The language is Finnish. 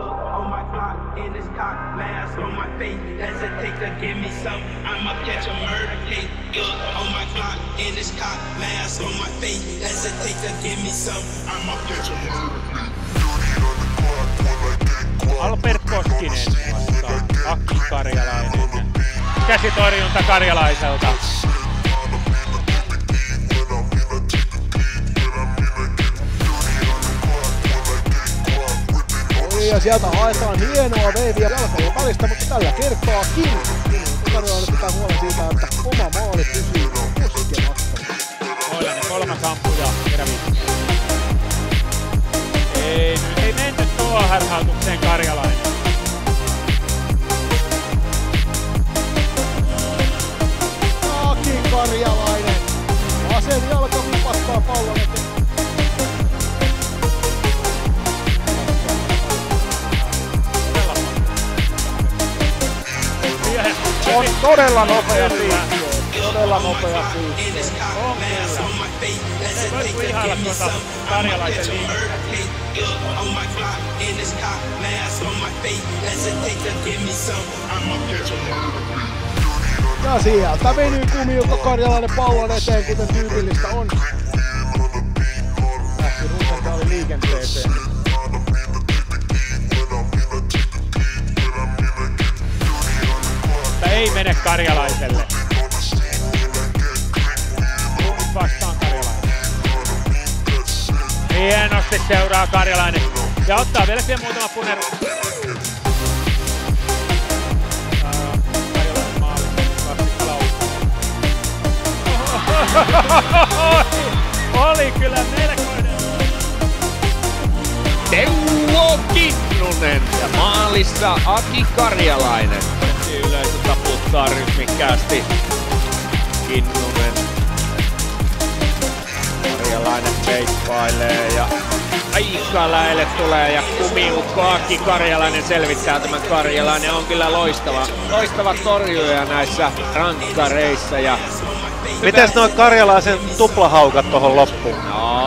on my clock in mask on my face. Hesitate to give me some. I'ma catch a murder case. on my clock in mask on my face. Hesitate to give me some. I'ma catch a murder. Albert Koskinen vastaan Akki Karjalainen. Käsitorjunta Karjalaiselta. Ja sieltä haetaan hienoa veiviä jalkojen välistä, mutta tällä kertaakin Karjalainen pitää huolen siitä, että oma maali pysyy koskemattomana. Moilanen kolmas ampuja eräviisi. Ei, nyt ei mennyt tuohon harhautukseen Karjalainen. Akin Karjalainen. Vasen jalka vipattaa pallon eteen. On todella nopea siirtio. Todella nopea siirtio. On kyllä. Ihailla tuota Karjalaisen liikettä. on my clock in this cock mask on my face. Hesitate to give me some. I'ma catch a murder case. Ja sieltä venyy kumiukko Karjalainen pallon eteen, kuten tyypillistä on. Lähti Ruusenkaali liikenteeseen. Ei mene Karjalaiselle. Nyt vastaan Karjalainen. Hienosti seuraa Karjalainen. Ja ottaa vielä siihen muutama. Vastikka laukkaa. Oli kyllä melkoinen. Teuvo Kinnunen ja maalissa Aki Karjalainen. Rytmikkäästi. Kinnunen. Karjalainen peikkailee ja aika lähelle tulee ja kumiukko Aki Karjalainen selvittää tämän Karjalainen on kyllä loistava, loistava torjuja näissä rankkareissa ja Mites noin karjalaisen tuplahaukat tohon loppuun? no,